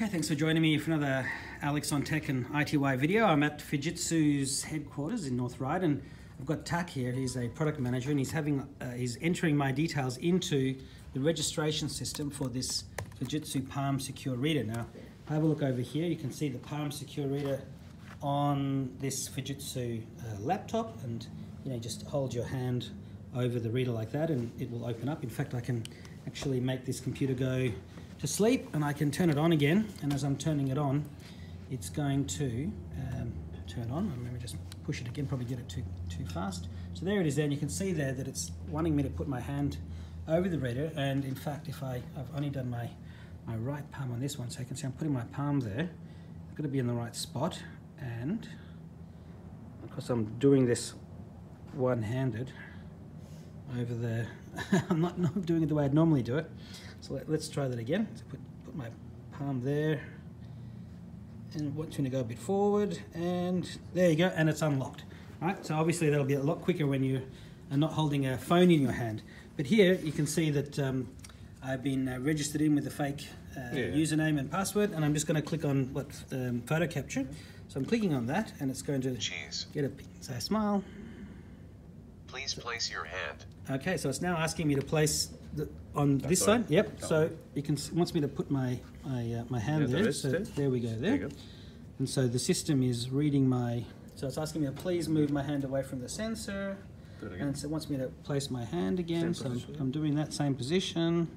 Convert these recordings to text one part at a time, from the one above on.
Okay, thanks for joining me for another Alex on Tech and iTWire video. I'm at Fujitsu's headquarters in North Ryde and I've got Tak here, he's a product manager and he's having uh, he's entering my details into the registration system for this Fujitsu PalmSecure Reader. Now, have a look over here, you can see the PalmSecure Reader on this Fujitsu uh, laptop and you know just hold your hand over the reader like that and it will open up. In fact, I can actually make this computer go to sleep and I can turn it on again. And as I'm turning it on it's going to um, turn on. Let me just push it again probably get it too too fast. So there it is there and you can see there that it's wanting me to put my hand over the reader. And in fact if I I've only done my my right palm on this one so you can see I'm putting my palm there. I've got to be in the right spot. And because I'm doing this one-handed over there I'm not, not doing it the way I'd normally do it so let, us try that again. So put, put my palm there and want to go a bit forward and there you go and it's unlocked. Right, so obviously that'll be a lot quicker when you are not holding a phone in your hand. But here you can see that um, I've been uh, registered in with a fake uh, yeah. username and password and I'm just going to click on what um, photo capture. So I'm clicking on that and it's going to Cheese. get a so smile. Please place your hand. Okay, so it's now asking me to place the, on this side. Yep. So it can wants me to put my my, uh, my hand yeah, there. So there we go. There. there and so the system is reading my. So it's asking me to please move my hand away from the sensor. And so it wants me to place my hand again. Same so position, I'm, I'm, doing that same position.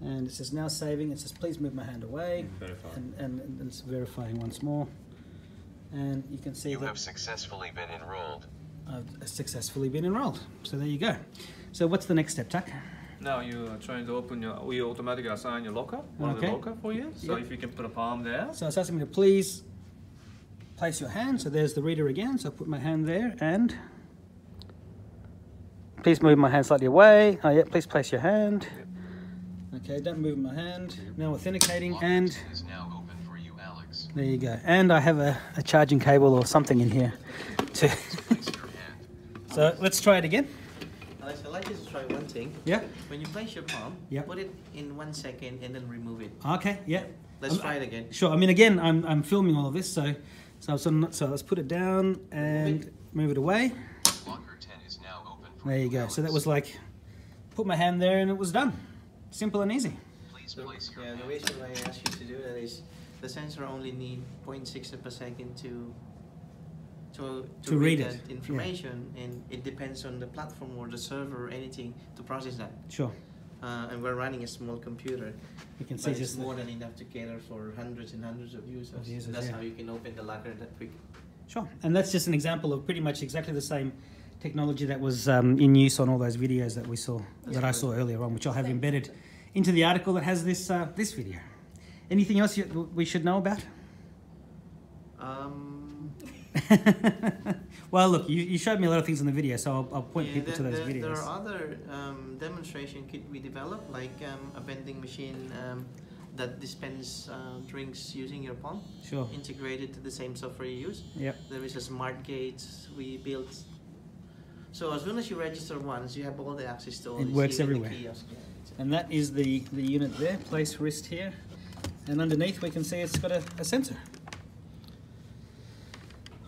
And it says now saving. It says please move my hand away. And, and, and, it's verifying once more. And you can see you that have successfully been enrolled. I've successfully been enrolled. So there you go. So what's the next step, Tak? Now you're trying to open your, we automatically assign your locker, one okay. of the locker for you. So yep. if you can put a palm there. So it's asking me to please place your hand. So there's the reader again. So I put my hand there and please move my hand slightly away. Oh yeah, please place your hand. Yep. Okay, don't move my hand. Now authenticating and now you, there you go. And I have a, a charging cable or something in here. To so let's try it again. Alex, I'd like you to try one thing. Yeah. When you place your palm, yeah. put it in one second and then remove it. Okay, yeah. Let's um, try it again. Sure. I mean, again, I'm, I'm filming all of this, so so so, so let's put it down and move it, move it away. there you go. So that was like, put my hand there and it was done. Simple and easy. Please so, place your yeah, the reason why I asked you to do that is the sensor only need 0.6 per second to to, to, to read, read that information yeah. and it depends on the platform or the server or anything to process that. Sure. Uh, and we're running a small computer. You can see it's more than enough to cater for hundreds and hundreds of users. Of users that's yeah. how you can open the locker that quick. Sure, and that's just an example of pretty much exactly the same technology that was um, in use on all those videos that we saw, that's that I saw earlier on, which I'll have embedded into the article that has this uh, this video. Anything else you, we should know about? Um, well, look, you, you showed me a lot of things in the video, so I'll, I'll point yeah, people the, to those the, videos. There are other um, demonstration kit we developed, like um, a vending machine um, that dispense uh, drinks using your palm. Sure. Integrated to the same software you use. Yep. There is a smart gate we built. So as soon as you register once, you have all the access to all It works everywhere. And that is the, the unit there, place wrist here. And underneath we can see it's got a, a sensor.